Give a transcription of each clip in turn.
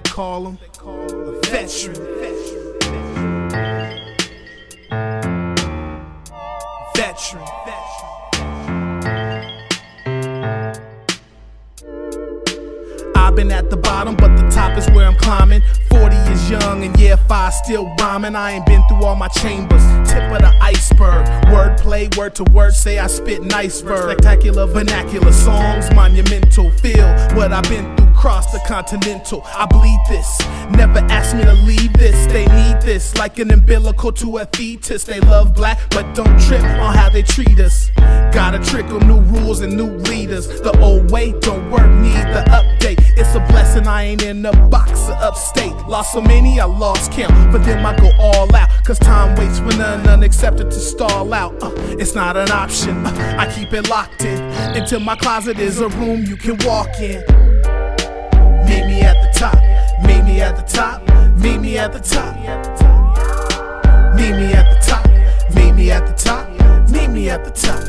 call him a. Veteran. I've been at the bottom, but the top is where I'm climbing. 40 is young, and yeah, five still rhyming. I ain't been through all my chambers. Tip of the iceberg. Wordplay, word to word, say I spit nice verb. Spectacular vernacular songs, monumental. Feel what I've been through across the continental. I bleed this. Never ask me to leave this. They need this like an umbilical to a fetus. They love black, but don't trip on how they treat us. Gotta trickle new rules and new leaders. The old way don't work, need the update. It's a blessing I ain't in the box of upstate. Lost so many, I lost count. But then I go all out. Cause time waits for none unaccepted to stall out. Uh, it's not an option. Uh, I keep it locked in. Until my closet is a room you can walk in. Meet me at the top. Meet me at the top. Meet me at the top. Meet me at the top. Meet me at the top. Meet me at the top.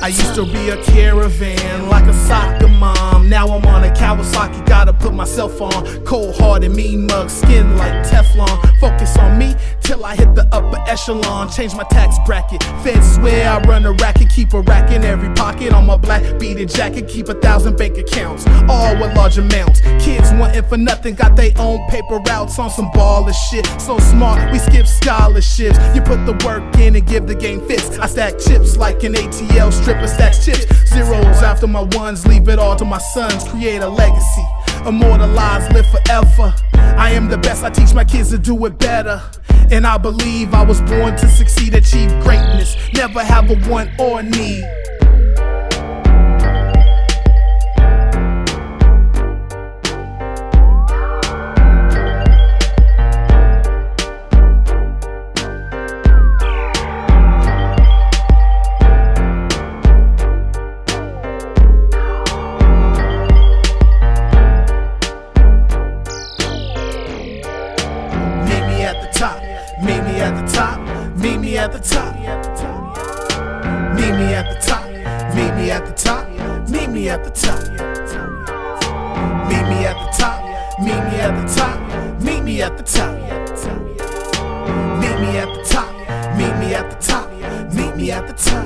I used to be a caravan like a soccer mom. Now I'm on a Kawasaki, gotta put myself on. Cold hearted, mean mug, skin like Teflon. Focus on me till I hit the upper echelon. Change my tax bracket. Feds swear I run a racket, keep a rack in every pocket on my black beaded jacket. Keep a thousand bank accounts, all with large amounts. Kids wanting for nothing, got their own paper routes on some baller shit. So smart, we skip scholarships. You put the work in and give the game fits. I stack chips like an ATL stripper stacks chips. Zeros after my ones, leave it all to my sons. Create a legacy, immortalize, live forever. I am the best, I teach my kids to do it better. And I believe I was born to succeed, achieve greatness, never have a want or need. The top. Meet me at the top. Meet me at the top. Meet me at the top. Meet me at the top. Meet me at the top. Meet me at the top. Meet me at the top. Meet me at the top. Meet me at the top.